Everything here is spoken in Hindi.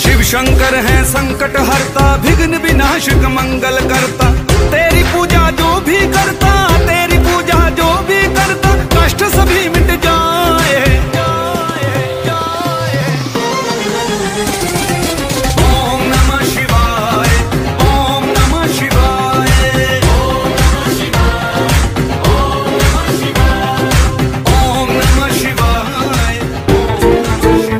शिव शंकर है संकट हरता विघ्न विनाशक मंगल करता।